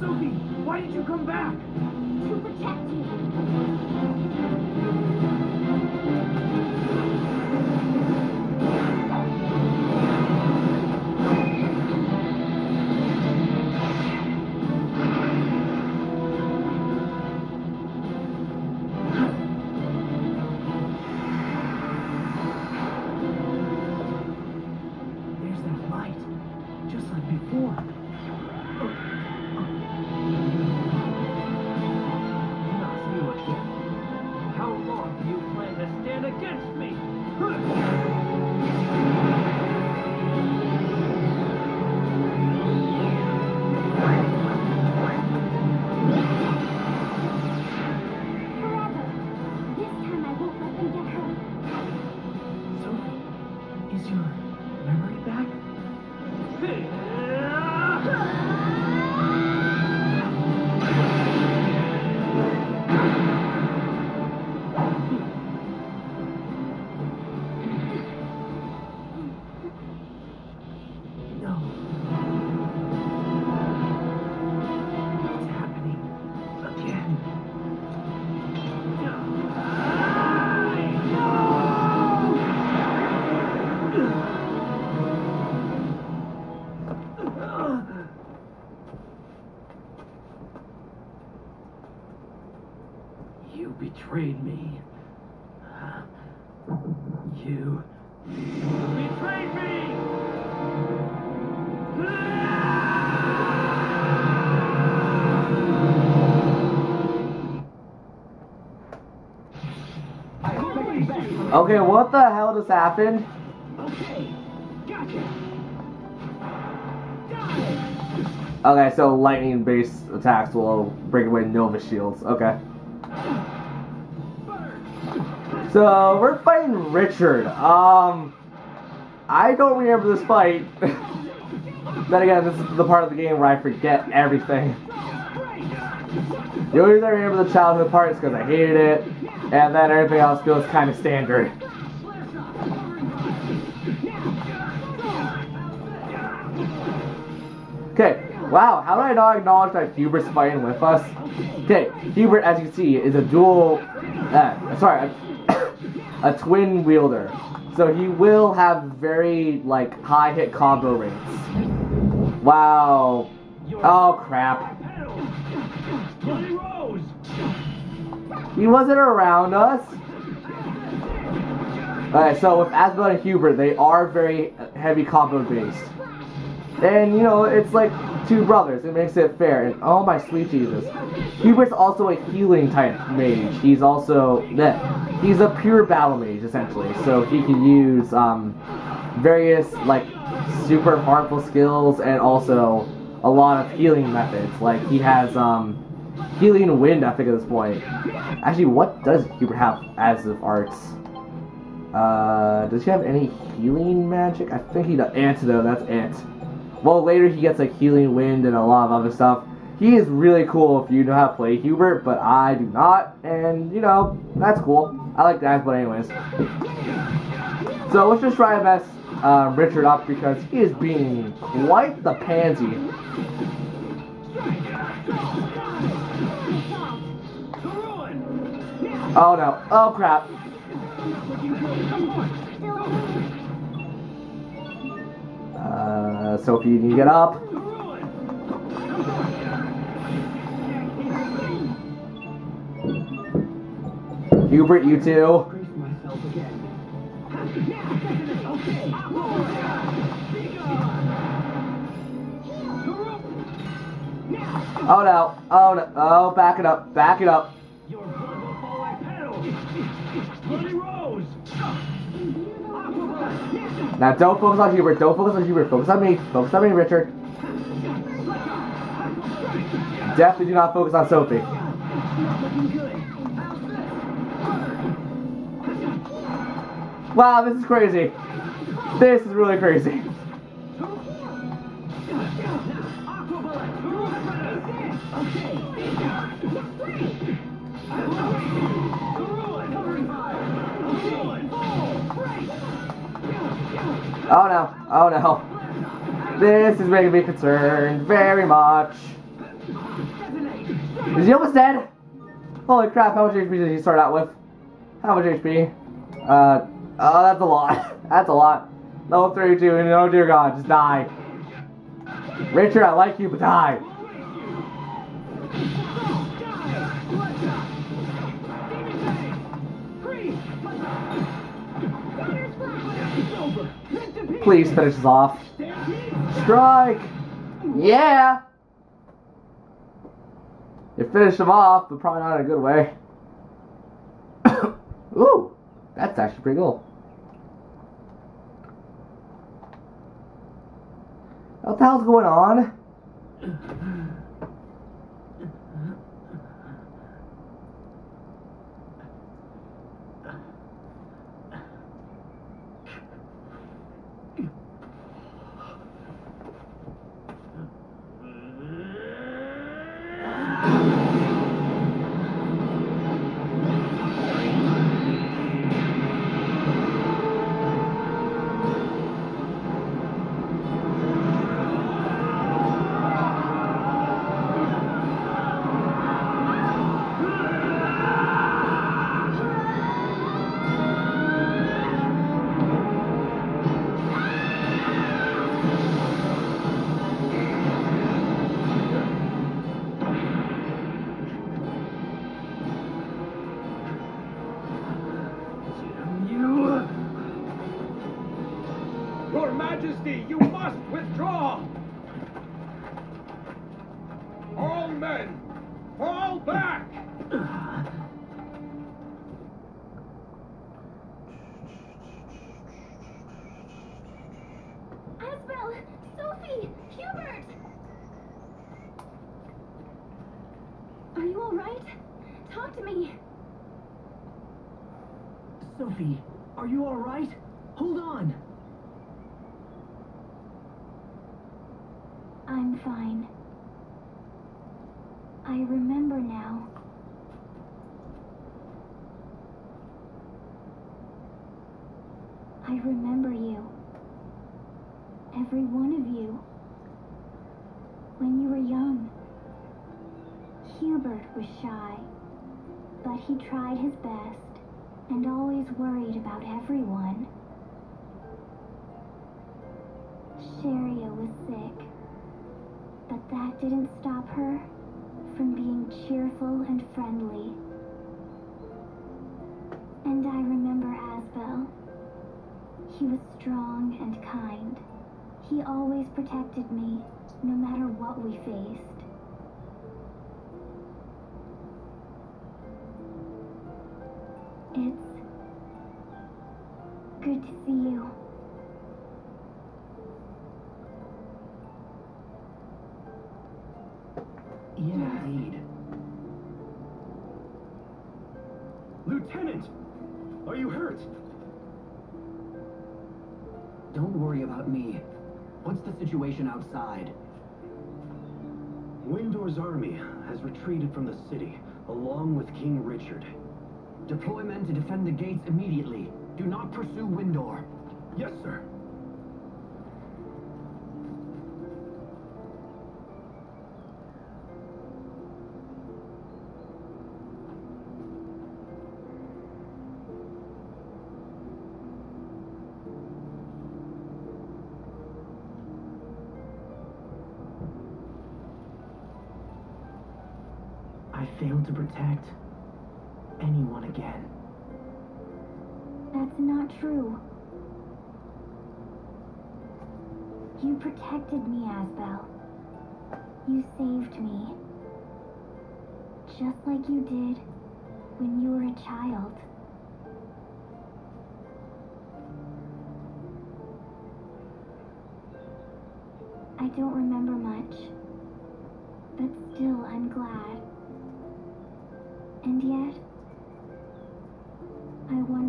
Sophie, why did you come back? To protect you. Betrayed me. Uh, you betrayed me! Okay, what the hell just happened? Okay, gotcha. Okay, so lightning based attacks will break away Nova shields. Okay. So we're fighting Richard. Um I don't remember this fight. then again, this is the part of the game where I forget everything. The only reason I remember the childhood part is because I hated it, and then everything else feels kind of standard. Okay, wow, how do I not acknowledge that Hubert's fighting with us? Okay, Hubert, as you see, is a dual, uh, sorry, a, twin wielder. So he will have very, like, high hit combo rates. Wow. Oh, crap. He wasn't around us. Alright, so with Asbel and Hubert, they are very heavy combo based. And, you know, it's like two brothers. It makes it fair. And, oh my sweet Jesus. Hubert's also a healing type mage. He's also, yeah, he's a pure battle mage, essentially. So he can use, um, various, like, super harmful skills and also a lot of healing methods. Like, he has, um, healing wind, I think, at this point. Actually, what does Hubert have as of arts? Uh, does he have any healing magic? I think he does. Antidote, that's it. Well, later he gets like healing wind and a lot of other stuff. He is really cool if you know how to play Hubert, but I do not, and you know that's cool. I like that, but anyways. So let's just try to mess uh, Richard up because he is being quite the pansy. Oh no! Oh crap! Uh, Sophie, you need to get up. Hubert, you too. Oh no! Oh no! Oh, back it up! Back it up! Now don't focus on Hubert. Don't focus on Hubert. Focus on me. Focus on me, Richard. Definitely do not focus on Sophie. Wow, this is crazy. This is really crazy. Oh no! Oh no! This is making me concerned very much. Is he almost dead? Holy crap, how much HP did he start out with? How much HP? Uh, oh, that's a lot. that's a lot. Level 32, and oh dear god, just die. Richard, I like you, but die. Please finish this off. Strike! Yeah! You finished him off, but probably not in a good way. Ooh, that's actually pretty cool. What the hell's going on? All men, fall back! Asbel! Sophie! Hubert! Are you alright? Talk to me. Sophie, are you alright? Hold on. I'm fine. I remember now. I remember you. Every one of you. When you were young. Hubert was shy, but he tried his best and always worried about everyone. Cheria was sick, but that didn't stop her from being cheerful and friendly. And I remember Asbel. He was strong and kind. He always protected me, no matter what we faced. It's good to see Lieutenant! Are you hurt? Don't worry about me. What's the situation outside? Windor's army has retreated from the city, along with King Richard. Deploy men to defend the gates immediately. Do not pursue Windor. Yes, sir. I failed to protect anyone again. That's not true. You protected me, Asbel. You saved me. Just like you did when you were a child. I don't remember much, but still I'm glad. And yet, I wonder